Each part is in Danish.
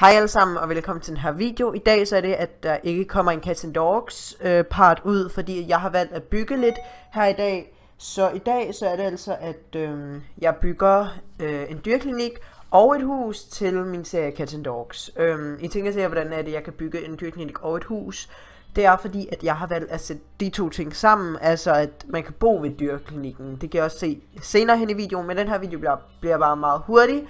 Hej alle sammen og velkommen til den her video. I dag så er det, at der ikke kommer en Cats and Dogs øh, part ud, fordi jeg har valgt at bygge lidt her i dag. Så i dag så er det altså, at øh, jeg bygger øh, en dyrklinik og et hus til min serie Cats and Dogs. Øh, I tænker sig, hvordan er det, jeg kan bygge en dyrklinik og et hus. Det er fordi, at jeg har valgt at sætte de to ting sammen, altså at man kan bo ved dyrklinikken. Det kan jeg også se senere hen i videoen, men den her video bliver, bliver bare meget hurtig.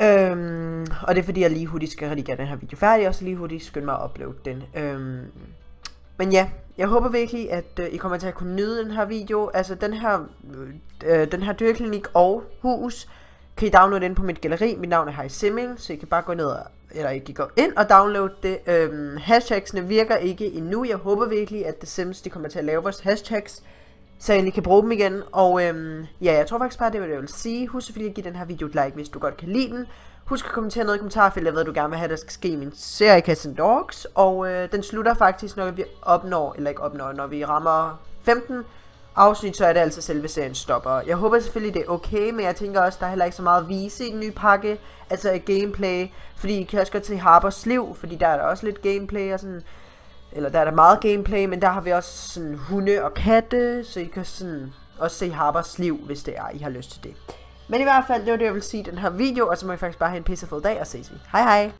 Øhm, og det er fordi, jeg lige hurtigt skal redigere den her video færdig, og så lige hurtigt skynde mig at uploade den. Øhm, men ja, jeg håber virkelig, at øh, I kommer til at kunne nyde den her video. Altså den her, øh, øh den her dyrklinik og hus, kan I downloade ind på mit galleri. Mit navn er Hej Simming, så I kan bare gå ned og, eller I kan gå ind og downloade det. Øhm, hashtagsene virker ikke endnu. Jeg håber virkelig, at The Sims de kommer til at lave vores hashtags så jeg kan bruge dem igen. Og øhm, ja, jeg tror faktisk bare, det var det, jeg ville sige. Husk selvfølgelig at give den her video et like, hvis du godt kan lide den. Husk at kommentere noget i kommentarfeltet, hvad du gerne vil have, der skal ske i min serie Cats and Dogs. Og øh, den slutter faktisk, når vi opnår, eller ikke opnår, når vi rammer 15 afsnit, så er det altså selve serien stopper. Jeg håber selvfølgelig, det er okay, men jeg tænker også, der er heller ikke så meget at vise i den nye pakke. Altså gameplay, fordi I kan også godt se Harpers liv, fordi der er der også lidt gameplay og sådan eller der er der meget gameplay, men der har vi også sådan hunde og katte, så I kan sådan også se Harpers liv, hvis det er, I har lyst til det. Men i hvert fald, det var det, jeg vil sige i den her video, og så må I faktisk bare have en pissefed dag, og ses vi. Hej hej!